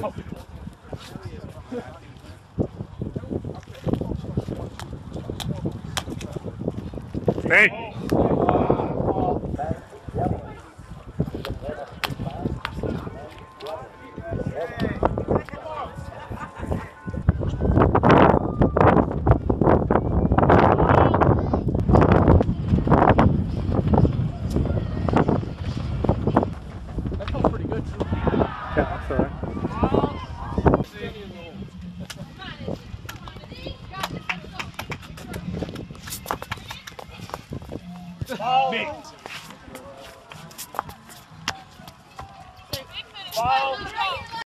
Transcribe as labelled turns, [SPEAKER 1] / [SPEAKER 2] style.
[SPEAKER 1] Hey. That felt pretty good too. Yeah, that's